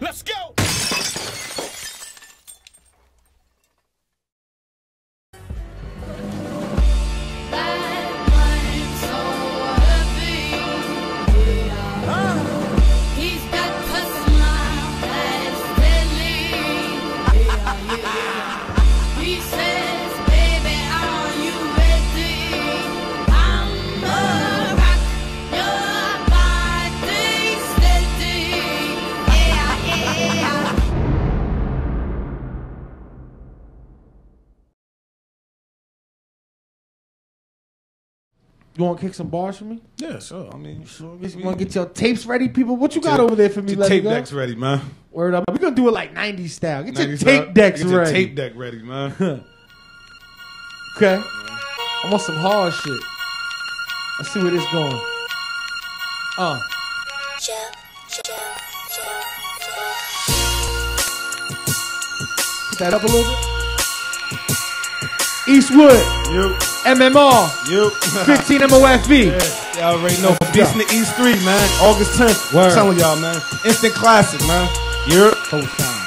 Let's go. You want to kick some bars for me? Yeah, sure. I mean, You want to get your tapes ready, people? What you got over there for me? Get tape go. decks ready, man. Word up. We're to do it like 90s style. Get your tape style. decks Get your ready. tape deck ready, man. Okay. I want some hard shit. Let's see where this going. Uh. Put that up a little bit. Eastwood. You. MMR. You. 15 MOFE. Yeah, y'all already know. Beast in the East 3, man. August 10th. Word. I'm telling y'all, man. Instant classic, man. You're.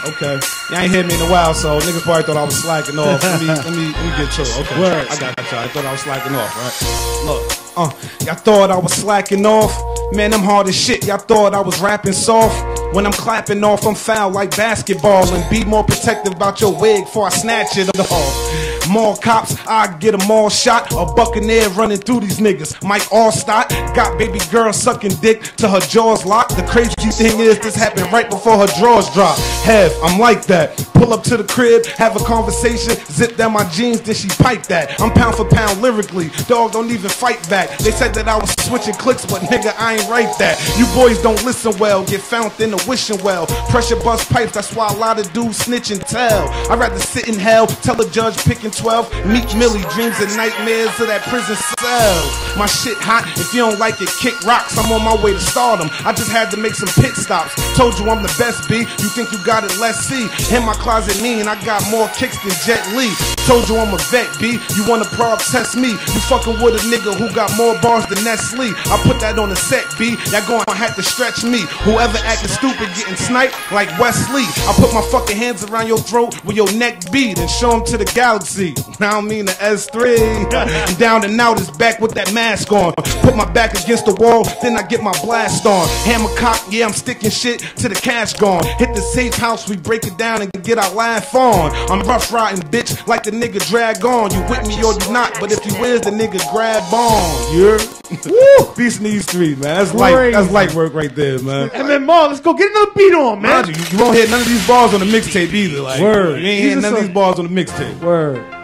Okay. Y'all ain't heard me in a while, so niggas probably thought I was slacking off. Let me, let me, let me get it. Okay. Word. I got y'all. I thought I was slacking off, right? Look. Uh, y'all thought I was slacking off. Man, I'm hard as shit. Y'all thought I was rapping soft. When I'm clapping off, I'm foul like basketball. And be more protective about your wig before I snatch it off. More cops, I get them all shot. A buccaneer running through these niggas. Mike Alstott got baby girl sucking dick to her jaws locked. The crazy thing is, this happened right before her drawers dropped. Hev, I'm like that. Pull up to the crib, have a conversation, zip down my jeans, then she pipe that. I'm pound for pound lyrically. Dog don't even fight back. They said that I was switching clicks, but nigga, I ain't right that. You boys don't listen well, get found in the wishing well. Pressure bust pipes, that's why a lot of dudes snitch and tell. I'd rather sit in hell, tell a judge picking 12. Meek Milly, dreams and nightmares of that prison cell. My shit hot, if you don't like it, kick rocks. I'm on my way to stardom. I just had to make some pit stops. Told you I'm the best, B. You think you got it, let's see. In my closet, me, and I got more kicks than Jet Li. Told you I'm a vet, B. You wanna prob test me? You fucking with a nigga who got more bars than Nestle. I put that on the set, B. Y'all to have to stretch me. Whoever acting stupid getting sniped like Wesley. I put my fucking hands around your throat with your neck beat and show 'em to the galaxy. I don't mean the S3. and down and out is back with that mask on. Put my back against the wall, then I get my blast on. Hammer cock, yeah, I'm sticking shit to the cash gone. Hit the safe house, we break it down and get our laugh on. I'm rough riding, bitch, like the nigga drag on. You with me or you not, but if you is, the nigga grab on. You're Woo! Beast in these streets, man. That's light, that's light work right there, man. MMR, let's go get another beat on, man. Mind you, you won't hear none of these bars on the mixtape either. Like, Word. You ain't hearing none of these bars on the mixtape. Word.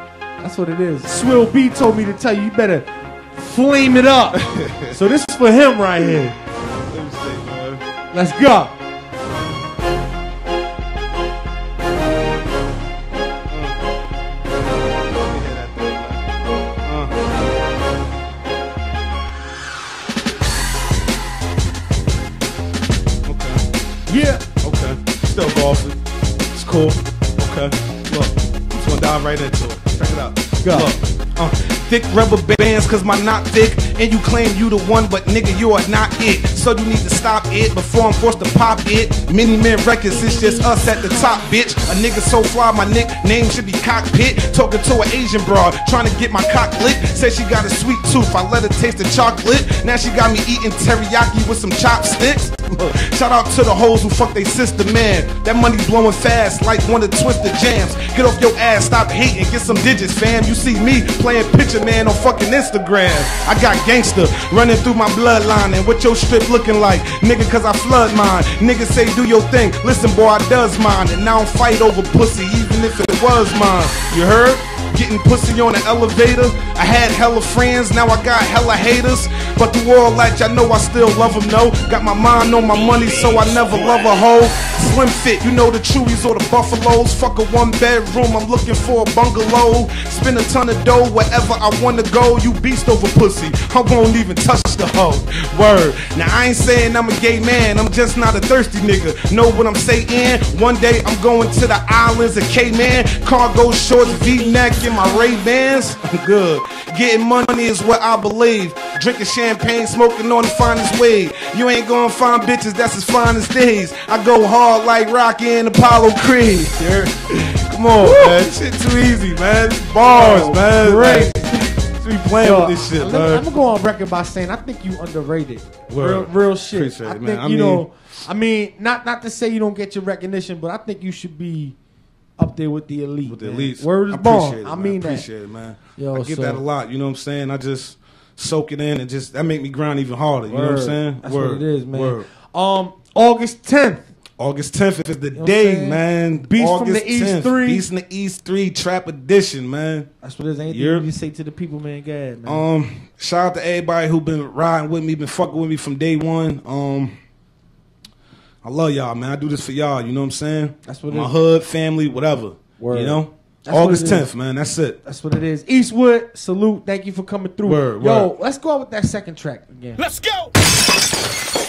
That's what it is. Swill B told me to tell you, you better flame it up. so this is for him right here. Let's go. Yeah. Okay. Still golfing. It's cool. Okay. Look, I'm just gonna dive right into it. Check it out. Go. Look. Uh, thick rubber bands, cause my not thick. And you claim you the one, but nigga, you are not it. So you need to stop it before I'm forced to pop it. Many men records, it's just us at the top, bitch. A nigga so fly, my nickname should be cockpit. Talking to an Asian broad, trying to get my cock lit. Said she got a sweet tooth, I let her taste the chocolate. Now she got me eating teriyaki with some chopsticks. Shout out to the hoes who fuck they sister, man. That money blowing fast like one of Twista jams. Get off your ass, stop hating, get some digits, fam. You see me playing picture man on fucking Instagram. I got gangster running through my bloodline, and what your strip looking like, nigga? Cause I flood mine. Niggas say do your thing, listen, boy, I does mine, and now I don't fight over pussy, even if it was mine. You heard? Getting pussy on the elevator. I had hella friends, now I got hella haters. But through all that, y'all know I still love them, no. Got my mind on my money, so I never love a hoe. Slim fit, you know the chewies or the buffaloes. Fuck a one bedroom, I'm looking for a bungalow. Spend a ton of dough wherever I wanna go. You beast over pussy, I won't even touch the hoe. Word. Now I ain't saying I'm a gay man, I'm just not a thirsty nigga. Know what I'm saying? One day I'm going to the islands of Cayman. Cargo shorts, V-neck, in my Ray Bans, I'm good. Getting money is what I believe. Drinking champagne, smoking on the finest weed. You ain't gonna find bitches that's as fine as these. I go hard like Rocky and Apollo Creed. Come on, man. Shit too easy, man. Bars, Yo, man. great. Like, we playing Yo, with this shit, I'm, man. I'm gonna go on record by saying I think you underrated. Real, real shit. Appreciate I it, think. I you mean- know. I mean, not not to say you don't get your recognition, but I think you should be up there with the elite. with the man. elites. Word is I born. I mean that. appreciate it, man. Yo, I get so- that a lot. You know what I'm saying? I just soak it in and just that make me grind even harder. You know what I'm saying? That's Word. what it is, man. Word. Um, August 10th. August 10th is the know day, man. Beast from August the East 10th. 3. Beast in the East 3 Trap Edition, man. That's what it is. Anything Yep. you say to the people, man? Go ahead, man. Um, shout out to everybody who been riding with me, been fucking with me from day one. Um, I love y'all, man. I do this for y'all. You know what I'm saying? That's what it my is. hood, family, whatever. Word. You know, That's August it is. 10th, man. That's it. That's what it is. Eastwood, salute. Thank you for coming through. Word, Yo, word. let's go out with that second track again. Let's go.